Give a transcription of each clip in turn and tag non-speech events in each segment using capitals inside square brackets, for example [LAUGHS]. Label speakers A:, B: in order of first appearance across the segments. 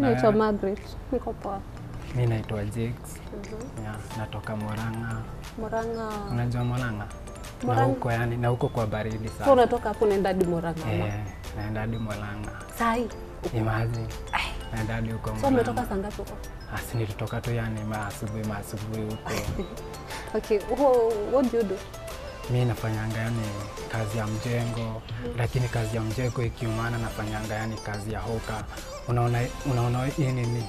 A: Naitwa Margaret, niko poa.
B: Mi naitwa Jix. Yeah, natoka Murang'a.
A: Murang'a.
B: Unajua Murang'a? Na huko yani, na huko kwa baridi
A: So
B: sana.
A: unatoka hapo unaenda hadi Murang'a. Eh,
B: Eh, naenda hadi Murang'a.
A: Sai.
B: Imagine. Naenda hadi huko
A: So umetoka
B: Murang'a.
A: saa ngapi huko?
B: Asi nilitoka tu yani maasubuhi maasubuhi huko. [LAUGHS]
A: Okay, what do you do?
B: Mi nafanyanga yani kazi ya mjengo, lakini kazi ya mjengo ikiumana nafanyanga yani kazi ya hoka. Unaona, unaona hii nini?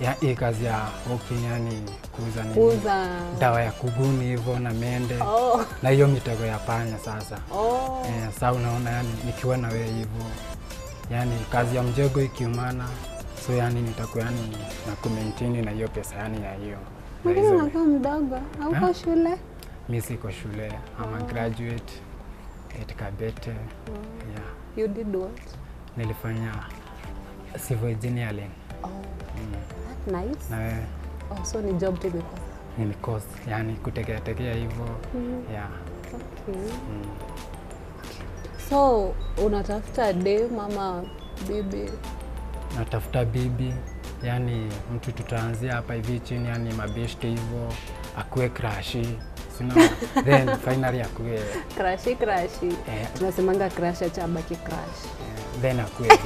B: Ya, hii kazi ya hoki yani kuuza nini?
A: Kuuza.
B: dawa ya kuguni hivyo na mende
A: Oh.
B: na hiyo mitego ya panya sasa.
A: Oh.
B: Eh, saa unaona yani nikiwa na wewe hivyo yani kazi ya mjengo ikiumana so yani nitakuwa yani na kumaintain na hiyo pesa yani ya hiyo na
A: Mbona
B: hizo
A: mdogo? Hauko
B: Ha?
A: shule?
B: Mi siko shule ama graduate at Kabete yeah.
A: You did what?
B: Nilifanya civil engineering
A: Oh,
B: mm.
A: that's nice.
B: na wewe
A: Oh, so ni job tu
B: ni course yani kutekea tekea hivyo yeah.
A: Okay.
B: mm.
A: So unatafuta dem ama bibi?
B: natafuta bibi yani mtu tutaanzia hapa hivi chini yani mabeshte hivyo akuwe sino [LAUGHS] then finally
A: akue
B: eh,
A: Tunasemanga
B: eh, then akue [LAUGHS]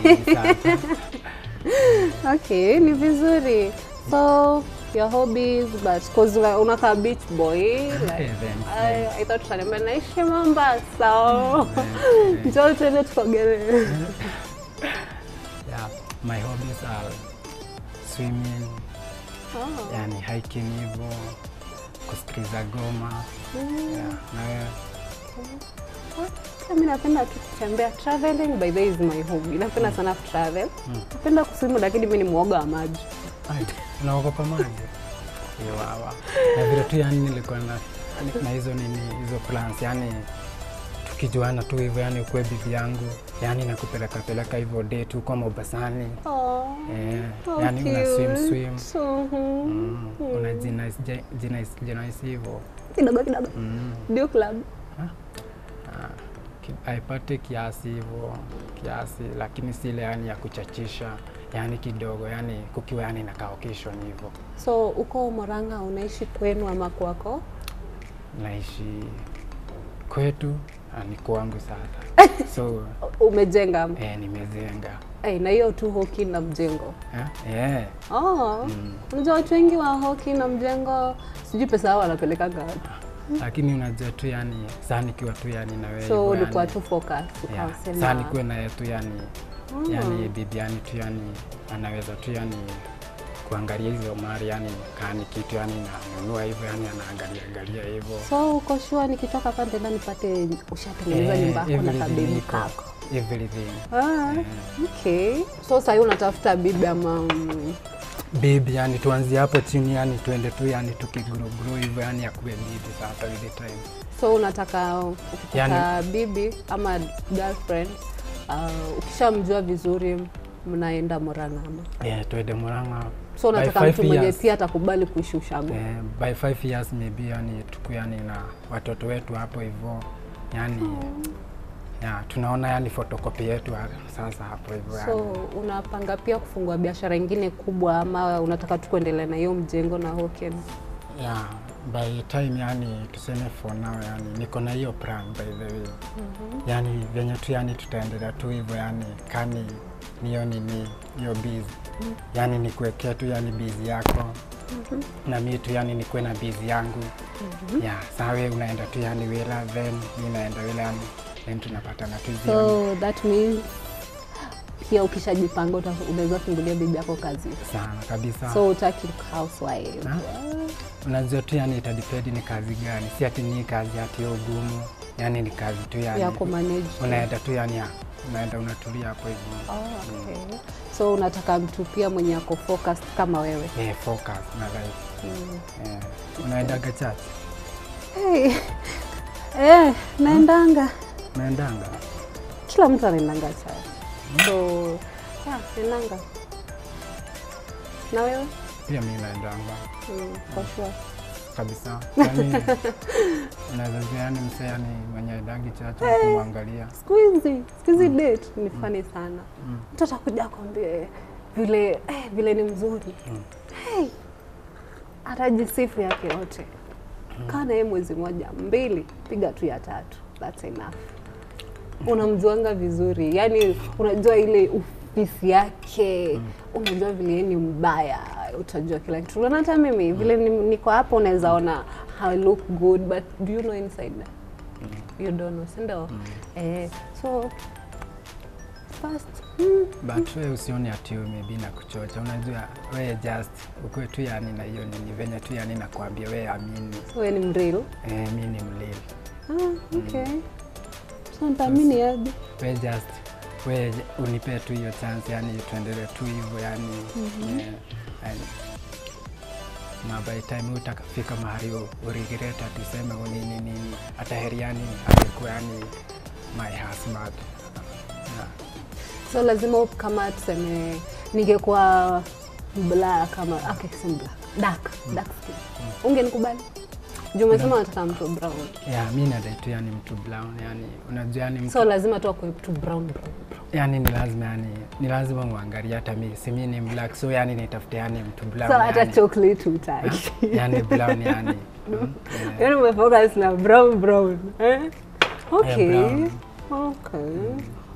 A: Okay, ni vizuri. So your hobbies but cause unakaa beach boy [LAUGHS] like,
B: yeah,
A: I, I thought utaniambia naishi Mombasa. Njoo tuende
B: yeah, my hobbies are swimming
A: Oh.
B: yani hiking hivyo kusikiliza goma yeah, na wewe
A: napenda tu kutembea. Traveling by the way is my hobby. Napenda sana travel. Napenda kuswimu lakini mi ni mwoga wa maji.
B: Unaogopa maji Iwawa. na vile tu yani nilikuwa na, na hizo nini hizo plans yani tukijuana tu hivyo yani ukuwe bibi yangu yani nakupeleka peleka hivyo day tu kwa Mombasani
A: Oh.
B: eh, yani una swim swim
A: So,
B: mm, una jinais jinais jinais hivyo
A: Kidogo kidogo.
B: mm,
A: Ndio club.
B: ki- aipate kiasi hivyo kiasi, lakini sile ile yani ya kuchachisha yani kidogo yani kukiwa yani na kaokeshon hivyo
A: So uko Murang'a unaishi kwenu ama kwako?
B: naishi kwetu ah, ni kwangu sasa [LAUGHS] so
A: Umejenga
B: eh, nimejenga.
A: Eh, na hiyo tu hoki na mjengo.
B: eh, eh,
A: Oh. Unajua watu wengi wa hoki na mjengo sijui pesa yao wanapelekaga wapi.
B: lakini unajua tu yani saa nikiwa tu yani na wewe
A: So ulikuwa tu focus
B: yeah, saa nikuwe naye tu yani yani bibi yani tu yani anaweza tu yani kuangalia hizo mali yani kani kitu yani nanunua hivyo yani anaangalia angalia hivyo
A: So uko sure nikitoka hapa nitaenda nipate ushatengeneza
B: Eh,
A: nyumba yako na
B: everything
A: kako.
B: everything
A: Ah,
B: yeah.
A: okay. So sasa unatafuta bibi ama
B: bibi yani tuanzie hapo chini yani tuende tu yani tukiguruguru hivyo yani akuwe bibi sasa ile time
A: so unataka ukitaka yani, bibi ama girlfriend uh, ukishamjua vizuri mnaenda Murang'a? Ama
B: yeah, tuende Murang'a.
A: So
B: nataka
A: mtu mwenye pia atakubali kuishi ushago?
B: Eh, by five years maybe yani tuku yani na watoto wetu hapo hivyo. Yani ya, tunaona yani fotokopi yetu sasa hapo hivyo
A: so
B: yani.
A: unapanga pia kufungua biashara ingine kubwa ama unataka tu kuendelea na hiyo mjengo na Hoken
B: ya, by time yani tuseme for now yani niko na hiyo plan by the way. Mm -hmm. yani venye tu yani tutaendelea tu hivyo yani kani niyo nini hiyo busy. Yani nikuwekea tu yani busy yako. Mm -hmm. na mi tu yani nikuwe na busy yangu. Mm -hmm. ya saa wewe unaenda tu yani wila then mi naenda wila yani then tunapatana tu hivi
A: so that means pia ukishajipanga unaweza fungulia bibi yako kazi.
B: Sana kabisa.
A: So utaki housewife.
B: Ha? Unajua tu yani itadipedi ni kazi gani si ati ni kazi ati ugumu yani ni kazi tu yani
A: ya kumanage
B: unaenda tu yani ya, unaenda unatulia hapo hivyo
A: Oh, okay. Mm. so unataka mtu pia mwenye ako focused kama wewe
B: eh, yeah, focus na life yeah. unaenda gachati
A: hey. Eh, naendanga
B: Naendanga.
A: kila mtu anaendanga mm. so yeah, naendanga na wewe
B: pia mi naendanga.
A: Mm, sure.
B: Kabisa. [LAUGHS] Yani unaweza yani msee yani mwenye dangi chache kumwangalia
A: siku hizi siku hizi date ni fani sana. Mtu atakuja akwambie vile eh, vile ni mzuri. Hey, atajisifu yake yote. Kaa naye mwezi moja mbili piga tu ya tatu. That's enough. Unamjuanga vizuri. Yani unajua ile ofisi yake. Unajua vile ni mbaya utajua kila kitu. Unaona hata mimi vile ni- niko hapo unaweza ona I look good but do you know inside you don't know sindo eh, so first mm,
B: but we usioni ati maybe na kuchocha unajua we just ukwe tu yani na hiyo nini venye tu yani nakwambia we amini
A: so we ni mreal?
B: Eh, mi ni mlili
A: ah, okay. So ntaamini aje?
B: we just we unipe tu hiyo chance yani tuendelee tu hivyo yani. Eh, yani, na by time utakafika mahali u- uregret atuseme unini nini hata heri yani my husband. Yeah.
A: so lazima kama tuseme ningekuwa black kama okay, si black dark dark skin. Ungenikubali? Juu umesema unataka mtu brown.
B: Yeah, mi nadaitu yani mtu brown yani unajua yani mtu
A: so lazima tu akue mtu brown brown.
B: Yani ni lazima yani ni lazima muangalie hata mimi si mimi ni black so yani nitafute yani mtu brown
A: so hata
B: yani,
A: chocolate utaki [LAUGHS]
B: yani brown yani. [LAUGHS] Yani yeah.
A: umefocus na brown brown. Eh? okay.
B: brown.
A: okay.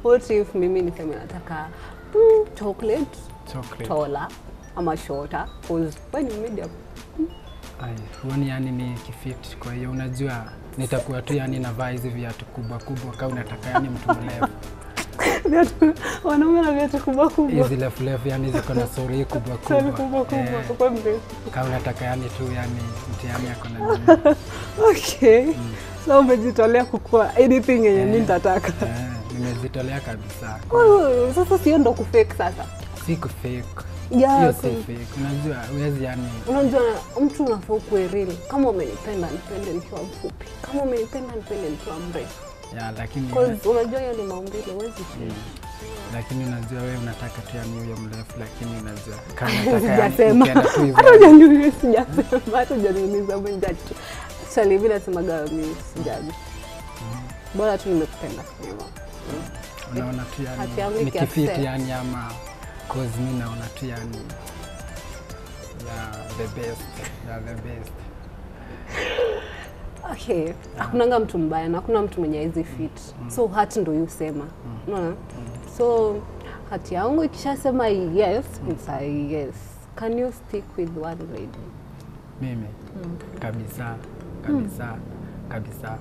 A: What if mimi niseme nataka mm, chocolate
B: chocolate.
A: taller ama shorter? Cause when you media
B: Ai, huoni yani ni kifit. Kwa hiyo unajua nitakuwa tu yani navaa hizi viatu kubwa kubwa kama unataka yani mtu mrefu [LAUGHS]
A: viatu [LAUGHS] wanaume na viatu kubwa kubwa.
B: Hizi lefu lefu, yani ziko na sori kubwa [LAUGHS]
A: kubwa kubwa.
B: kubwa
A: kubwa
B: Eh,
A: kwa mrefu.
B: Kama unataka yani tu yani mtu yani ako na [LAUGHS] okay.
A: Okay so umejitolea kukua anything yenye
B: Eh.
A: nitataka.
B: Eh, nimejitolea kabisa.
A: Sasa sio ndo kufake sasa?
B: Si kufake.
A: Yeah,
B: si.
A: ku-
B: fake. Unajua huwezi yani
A: unajua mtu unafaa real. Kama umenipenda nipende nikiwa mfupi. Kama umenipenda nipende nikiwa mrefu
B: ya lakini
A: unajua hiyo ni maumbile huwezi
B: lakini unajua wewe unataka tu yani huyo mrefu lakini unajua [LAUGHS] kama yani
A: sijasema.
B: tu
A: hata hujaniuliza sijasema. Hata hujaniuliza mwenjatu swali vile nasemaga mi sijaji, bora tu nimekupenda hivyo.
B: Unaona tu yani ni kifiti yani ama cause mi naona tu yani ya the best ya the best
A: okay hakunanga mtu mbaya na hakuna mtu mwenye hizi fit. So hati ndo yusema unaona? So hati yangu ikishasema yes it's a yes. Can you stick with one lady?
B: Mimi. Kabisa. Kabisa. Kabisa